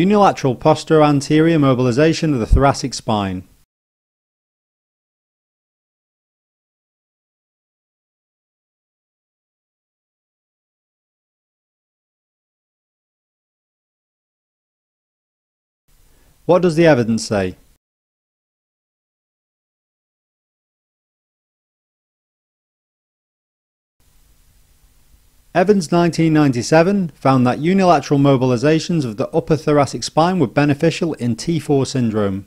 Unilateral posteroanterior mobilization of the thoracic spine. What does the evidence say? Evans 1997 found that unilateral mobilizations of the upper thoracic spine were beneficial in T4 syndrome.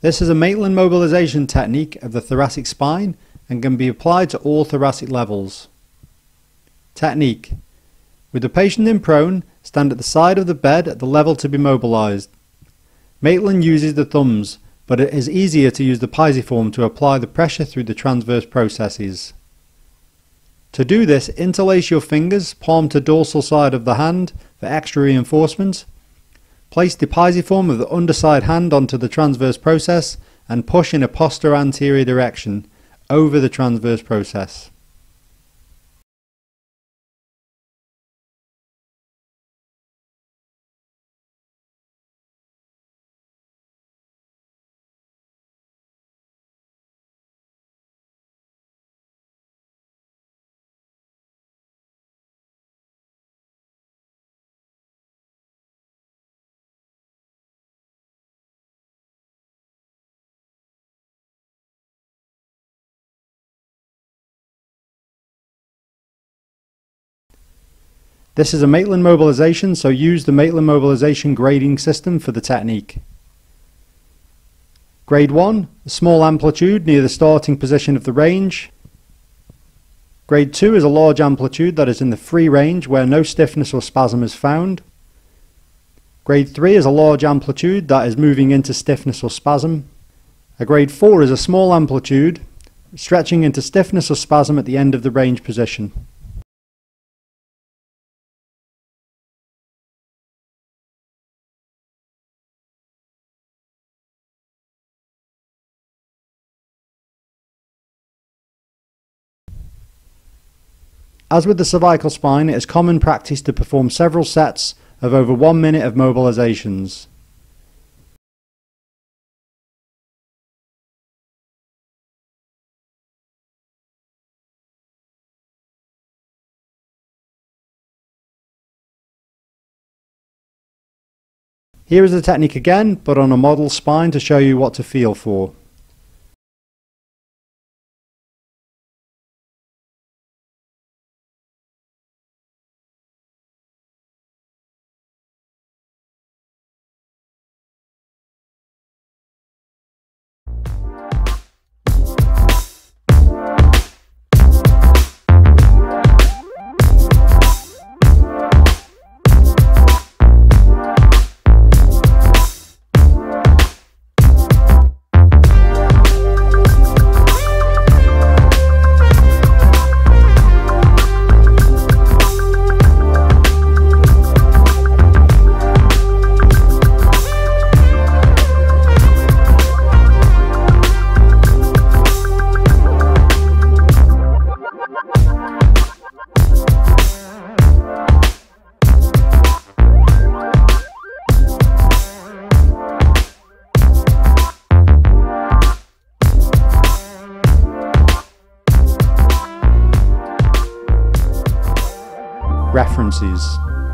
This is a Maitland mobilization technique of the thoracic spine and can be applied to all thoracic levels. Technique With the patient in prone, stand at the side of the bed at the level to be mobilized. Maitland uses the thumbs, but it is easier to use the pisiform to apply the pressure through the transverse processes. To do this, interlace your fingers palm to dorsal side of the hand for extra reinforcement Place the pisiform of the underside hand onto the transverse process and push in a posteroanterior direction over the transverse process. This is a Maitland mobilization, so use the Maitland mobilization grading system for the technique. Grade 1, a small amplitude near the starting position of the range. Grade 2 is a large amplitude that is in the free range where no stiffness or spasm is found. Grade 3 is a large amplitude that is moving into stiffness or spasm. A grade 4 is a small amplitude stretching into stiffness or spasm at the end of the range position. As with the cervical spine, it is common practice to perform several sets of over one minute of mobilizations. Here is the technique again, but on a model spine to show you what to feel for. differences.